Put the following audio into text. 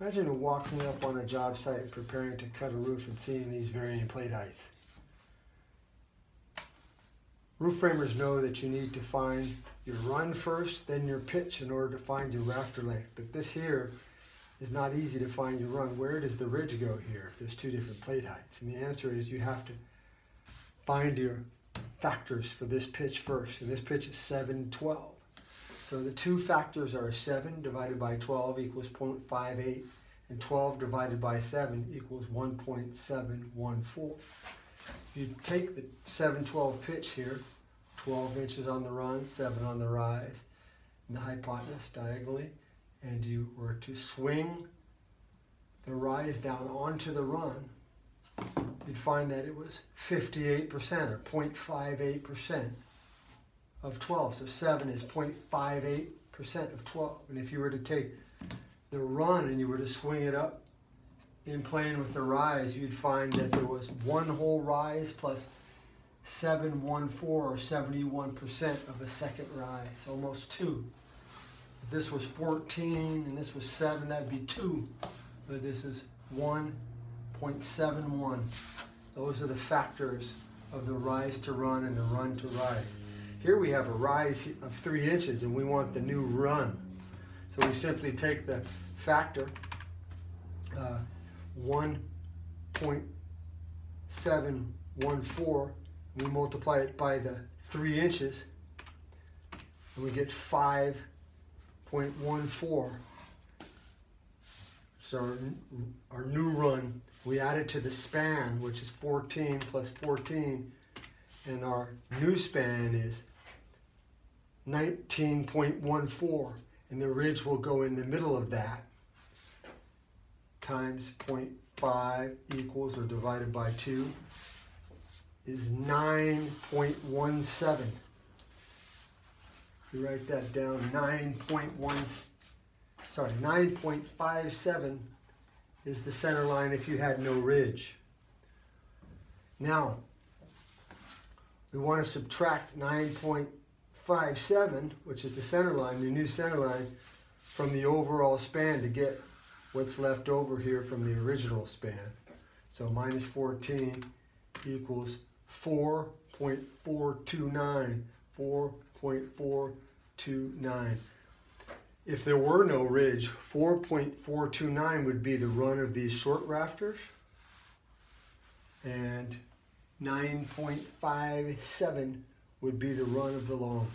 Imagine walking up on a job site and preparing to cut a roof and seeing these varying plate heights. Roof framers know that you need to find your run first, then your pitch in order to find your rafter length. But this here is not easy to find your run. Where does the ridge go here if there's two different plate heights? And the answer is you have to find your factors for this pitch first. And this pitch is 712. So the two factors are 7 divided by 12 equals 0.58 and 12 divided by 7 equals 1.714. If you take the 712 pitch here, 12 inches on the run, 7 on the rise, and the hypotenuse diagonally, and you were to swing the rise down onto the run, you'd find that it was 58% or 0.58% of 12. So 7 is 0.58% of 12. And if you were to take the run and you were to swing it up in playing with the rise, you'd find that there was one whole rise plus 714 or 71% of a second rise, almost two. If this was 14 and this was 7, that'd be 2. But this is 1.71. Those are the factors of the rise to run and the run to rise. Here we have a rise of three inches and we want the new run. So we simply take the factor, uh, 1.714, we multiply it by the three inches, and we get 5.14. So our, our new run, we add it to the span, which is 14 plus 14, and our new span is 19.14 and the ridge will go in the middle of that times 0.5 equals or divided by 2 is 9.17 you write that down 9.1 sorry 9.57 is the center line if you had no ridge. Now we want to subtract 9.57, which is the center line, the new center line, from the overall span to get what's left over here from the original span. So minus 14 equals 4.429, 4.429. If there were no ridge, 4.429 would be the run of these short rafters, and 9.57 would be the run of the long.